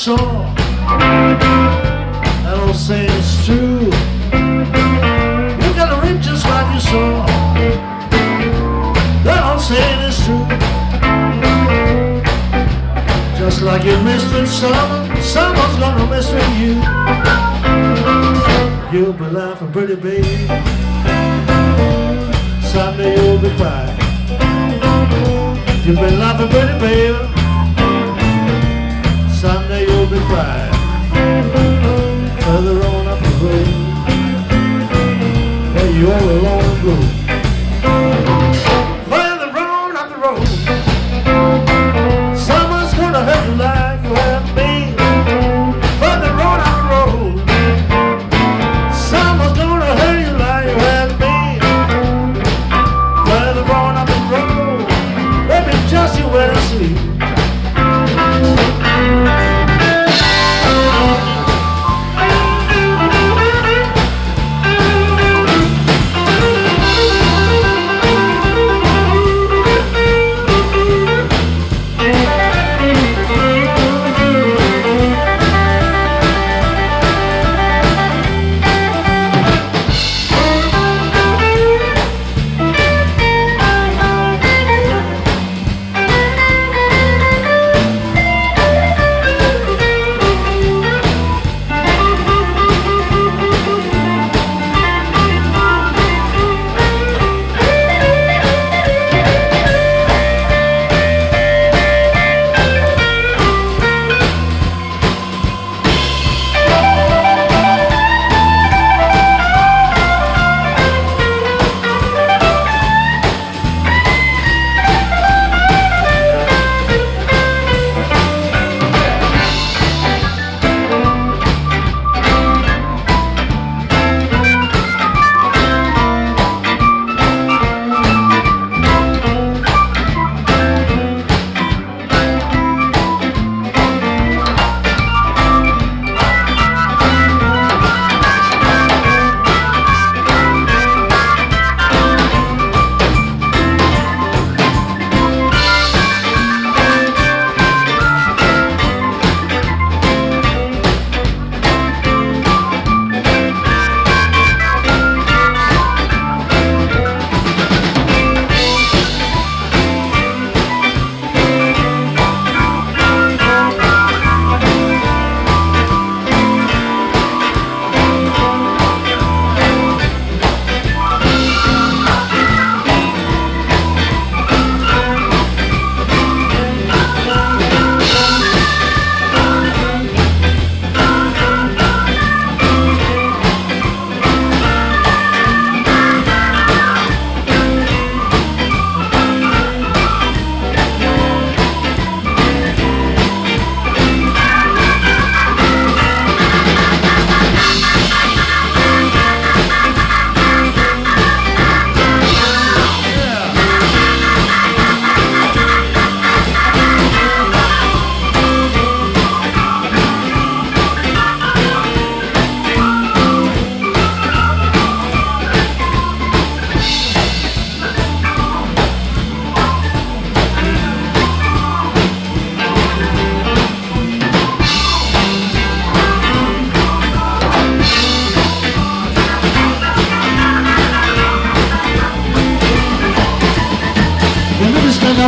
shore. That say it's true. You gotta reap just what you saw. sow. don't say it's true. Just like you missed in someone, someone's gonna miss with you. You'll be laughing, pretty baby. Someday you'll be crying. You've been laughing, pretty baby.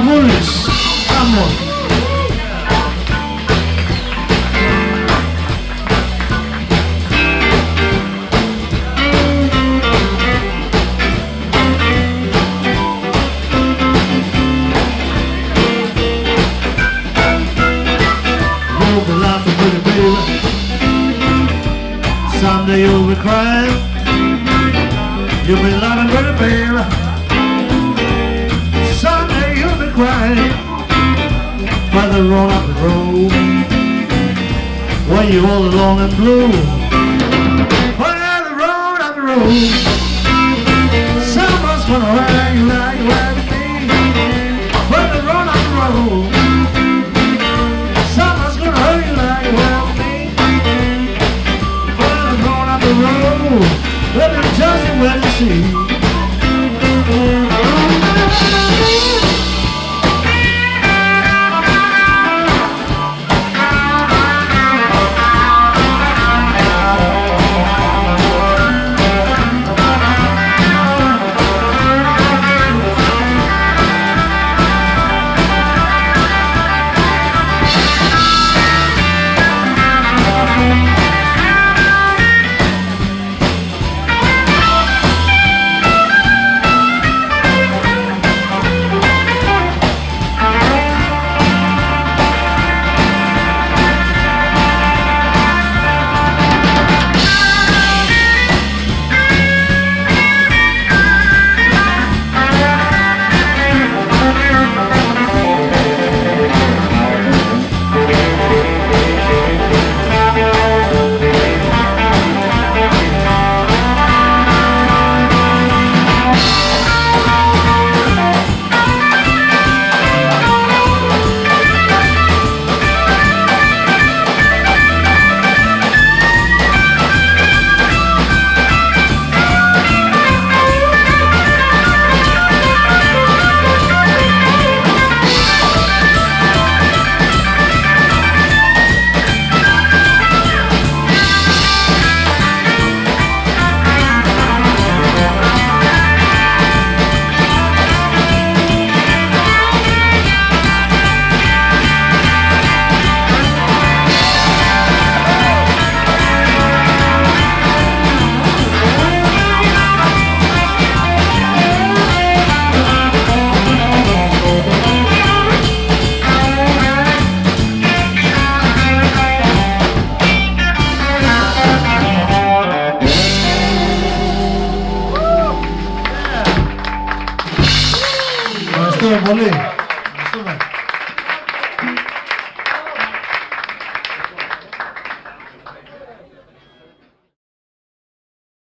amores. Amor. Someday you'll be crying You'll be laughing, pretty baby Crying. Further on up the road. When you're all alone and blue. Further on up the road. 오늘